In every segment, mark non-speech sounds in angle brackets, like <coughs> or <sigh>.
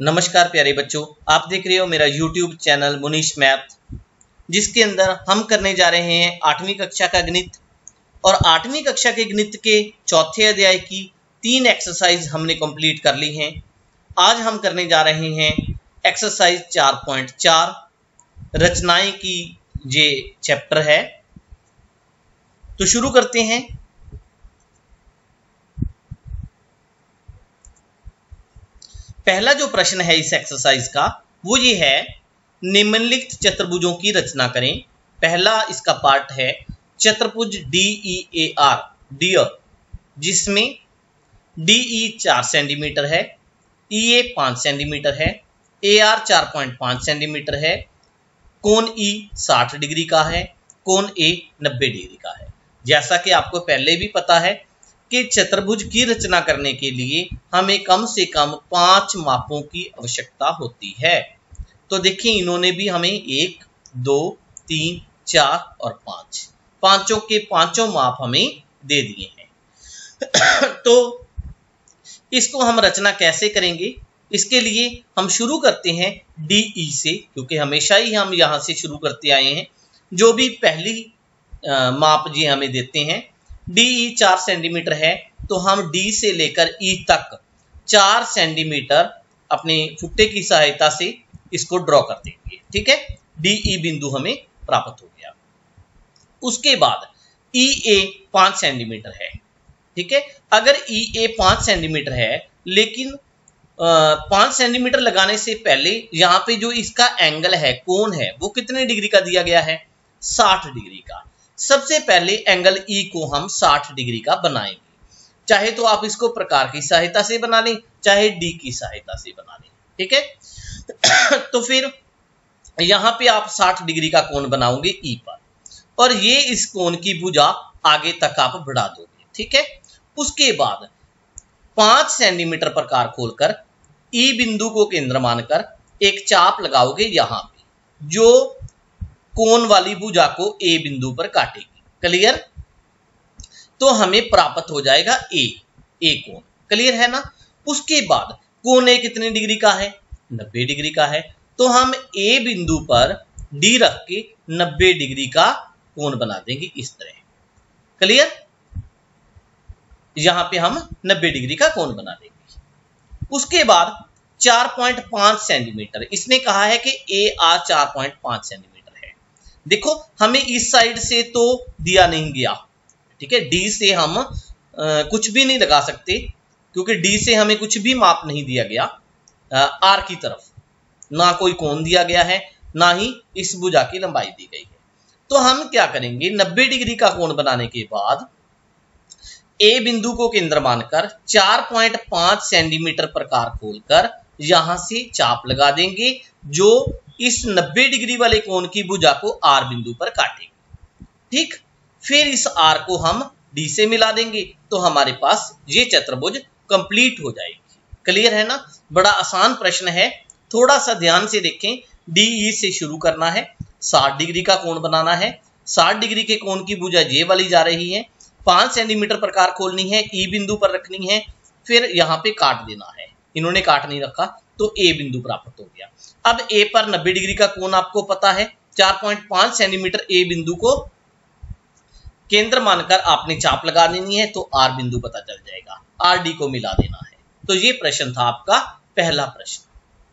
नमस्कार प्यारे बच्चों, आप देख रहे हो मेरा YouTube चैनल मुनीश मैथ जिसके अंदर हम करने जा रहे हैं आठवीं कक्षा का गणित। और आठवीं कक्षा के गणित के चौथे अध्याय की तीन एक्सरसाइज हमने कंप्लीट कर ली हैं। आज हम करने जा रहे हैं एक्सरसाइज 4.4 रचनाएँ की ये चैप्टर है। तो शुरू करते हैं। पहला जो प्रश्न है इस एक्सरसाइज का, वो ये है, निम्नलिखित चतुर्भुजों की रचना करें। पहला इसका पार्ट है, चतुर्भुज D E A R dear जिसमें डी ई चार सेंटीमीटर है ई ए पाँच सेंटीमीटर है ए आर चार पॉइंट पाँच सेंटीमीटर है, कोण ई साठ डिग्री का है, कोण ए नब्बे डिग्री का है। जैसा कि आपको पहले भी पता है कि चतुर्भुज की रचना करने के लिए हमें कम से कम पाँच मापों की आवश्यकता होती है। तो देखिए, इन्होंने भी हमें एक, दो, तीन, चार और पाँच। पाँचों के पाँचों माप हमें दे दिए हैं। तो इसको हम रचना कैसे करेंगे? इसके लिए हम शुरू करते हैं डीई से, क्योंकि हमेशा ही हम यहाँ से शुरू करते आए हैं। जो भी पहली माप जी हमें देते हैं डी ई चार सेंटीमीटर है तो हम डी से लेकर ई e तक चार सेंटीमीटर अपने फुट्टे की सहायता से इसको ड्रॉ कर देंगे, ठीक है? डी ई बिंदु हमें प्राप्त हो गया। उसके बाद ई ए पाँच सेंटीमीटर है, ठीक है? अगर ई ए पाँच सेंटीमीटर है, लेकिन पाँच सेंटीमीटर लगाने से पहले यहाँ पे जो इसका एंगल है, कोण है, वो कितने डिग्री का दिया गया है? साठ डिग्री का। सबसे पहले एंगल ई e को हम 60 डिग्री का बनाएँगे। चाहे तो आप इसको प्रकार की सहायता से बना लें, चाहे डी की सहायता से बना लें, ठीक है? <coughs> तो फिर यहाँ पे आप 60 डिग्री का कोण बनाओगे ई e पर, और ये इस कोण की भुजा आगे तक आप बढ़ा दोगे, ठीक है? उसके बाद पाँच सेंटीमीटर प्रकार खोलकर ई e बिंदु को केंद्र मानकर एक चाप लगाओगे यहाँ पे, जो कोण वाली भुजा को ए बिंदु पर काटेगी। क्लियर तो हमें प्राप्त हो जाएगा ए ए कोण। क्लियर है ना? उसके बाद कोण ए कितने डिग्री का है? 90 डिग्री का है। तो हम ए बिंदु पर डी रख के 90 डिग्री का कोण बना देंगे इस तरह। क्लियर यहाँ पे हम 90 डिग्री का कोण बना देंगे। उसके बाद 4.5 सेंटीमीटर। इसने कहा है कि ए आर 4.5 सेंटीमीटर। देखो हमें इस साइड से तो दिया नहीं गया। ठीक है? डी से हम आ, कुछ भी नहीं लगा सकते क्योंकि डी से हमें कुछ भी माप नहीं दिया गया आर की तरफ़। ना कोई कोण दिया गया है ना ही इस भुजा की लंबाई दी गई है। तो हम क्या करेंगे? 90 डिग्री का कोण बनाने के बाद ए बिंदु को केंद्र मानकर 4.5 सेंटीमीटर प्रकार खोलकर यहाँ से चाप लगा देंगे जो इस 90 डिग्री वाले कोण की भुजा को आर बिंदु पर काटेंगे ठीक? फिर इस आर को हम डी से मिला देंगे तो हमारे पास ये चतुर्भुज कंप्लीट हो जाएगी। क्लियर है ना? बड़ा आसान प्रश्न है। थोड़ा सा ध्यान से देखें। डी ई से शुरू करना है। 60 डिग्री का कोण बनाना है। 60 डिग्री के कोण की भुजा जे वाली जा रही है। पाँच सेंटीमीटर प्रकार खोलनी है ई बिंदु पर रखनी है। फिर यहाँ पे काट देना है। इन्होंने काट नहीं रखा। तो ए बिंदु प्राप्त हो गया। अब ए पर 90 डिग्री का कोण आपको पता है 4.5 सेंटीमीटर ए बिंदु को केंद्र मानकर आपने चाप लगा देनी है तो आर बिंदु पता चल जाएगा। आर डी को मिला देना है। तो ये प्रश्न था आपका पहला प्रश्न।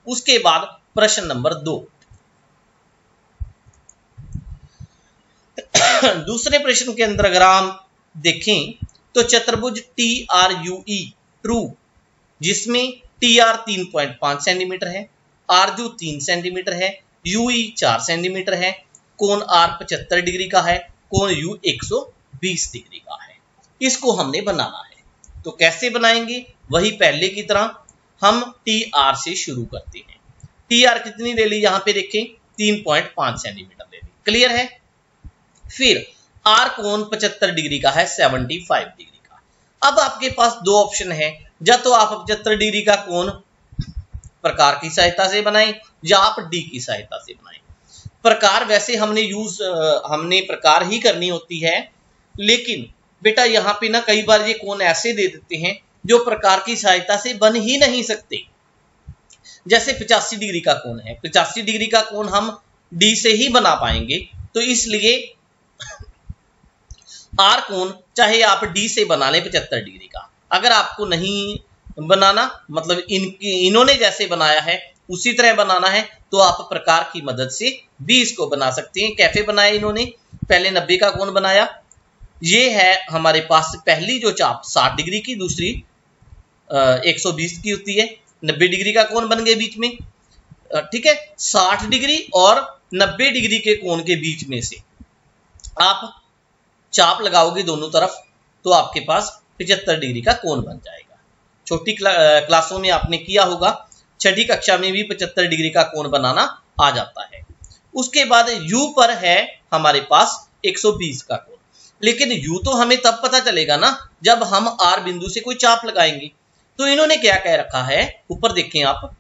उसके बाद प्रश्न नंबर दो। <coughs> दूसरे प्रश्न के अंदर अगर हम देखें तो चतुर्भुज T R U E true, जिसमें टी आर तीन पॉइंट पाँच सेंटीमीटर है आरज़ू तीन सेंटीमीटर है यूई चार सेंटीमीटर है कोण आर पचहत्तर डिग्री का है कोण यू 120 डिग्री का है। इसको हमने बनाना है। तो कैसे बनाएँगे? वही पहले की तरह हम टी आर से शुरू करते हैं। टी आर कितनी ले ली? यहाँ पे देखें, तीन पॉइंट पाँच सेंटीमीटर ले ली। क्लियर है? फिर आर कोण पचहत्तर डिग्री का है सेवेंटी फाइव डिग्री का। अब आपके पास दो ऑप्शन है। या तो आप पचहत्तर डिग्री का कोण प्रकार की सहायता से बनाएँ या आप डी की सहायता से बनाएँ प्रकार वैसे हमने यूज़ हमने प्रकार ही करनी होती है, लेकिन बेटा यहाँ पे ना कई बार ये कोण ऐसे दे देते हैं, जो प्रकार की सहायता से बन ही नहीं सकते। जैसे पिचासी डिग्री का कोण है? पिचासी डिग्री का कोण हम डी से ही बना पाएँगे तो इसलिए आर कोण चाहे आप डी से बना लें पचहत्तर डिग्री का। अगर आपको नहीं बनाना मतलब इन, इन्होंने जैसे बनाया है, उसी तरह बनाना है तो आप प्रकार की मदद से भी इसको बना सकते हैं। कैफ़े बनाए इन्होंने, पहले नब्बे का कोण बनाया। ये है हमारे पास पहली जो चाप 60 डिग्री की, दूसरी एक सौ बीस की होती है। नब्बे डिग्री का कोण बन गए बीच में। ठीक है? साठ डिग्री और नब्बे डिग्री के कोण के बीच में से आप चाप लगाओगे दोनों तरफ़ तो आपके पास पिछहत्तर डिग्री का कोण बन जाएगा। छोटी क्ला, क्लासों में आपने किया होगा छठी कक्षा में भी पचहत्तर डिग्री का कोण बनाना आ जाता है। उसके बाद यू पर है हमारे पास 120 का कोण। लेकिन यू तो हमें तब पता चलेगा ना जब हम आर बिंदु से कोई चाप लगाएँगे। तो इन्होंने क्या कह रखा है? ऊपर देखें आप।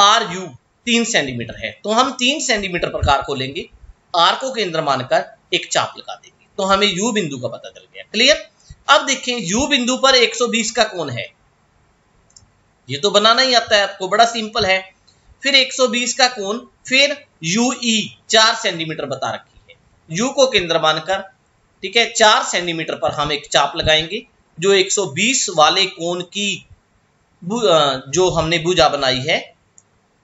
आर यू तीन सेंटीमीटर है। तो हम तीन सेंटीमीटर प्रकार को लेंगे आर को केंद्र मानकर एक चाप लगा देंगे। तो हमें यू बिंदु का पता चल गया। क्लियर? अब देखें, यू बिंदु पर 120 का कोण है। ये तो बनाना ही आता है आपको, बड़ा सिंपल है। फिर 120 का कोण, फिर यू ई चार सेंटीमीटर बता रखी है। यू को केंद्र मानकर, ठीक है, चार सेंटीमीटर पर हम एक चाप लगाएँगे, जो 120 वाले कोण की जो हमने भुजा बनाई है,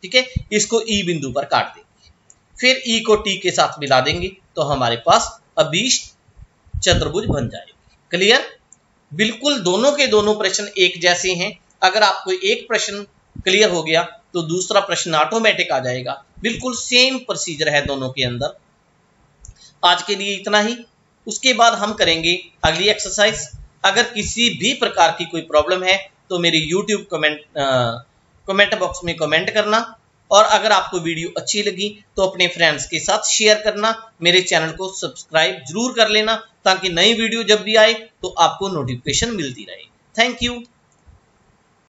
ठीक है, इसको ई बिंदु पर काट देंगे। फिर ई को टी के साथ मिला देंगे तो हमारे पास अबीश चतुर्भुज बन जाएगी। क्लियर बिल्कुल दोनों के दोनों प्रश्न एक जैसे हैं। अगर आपको एक प्रश्न क्लियर हो गया तो दूसरा प्रश्न ऑटोमेटिक आ जाएगा। बिल्कुल सेम प्रोसीजर है दोनों के अंदर। आज के लिए इतना ही। उसके बाद हम करेंगे अगली एक्सरसाइज अगर किसी भी प्रकार की कोई प्रॉब्लम है तो मेरी यूट्यूब कमेंट कमेंट बॉक्स में कमेंट करना। और अगर आपको वीडियो अच्छी लगी तो अपने फ्रेंड्स के साथ शेयर करना, मेरे चैनल को सब्सक्राइब ज़रूर कर लेना, ताकि नई वीडियो जब भी आए तो आपको नोटिफिकेशन मिलती रहे। Thank you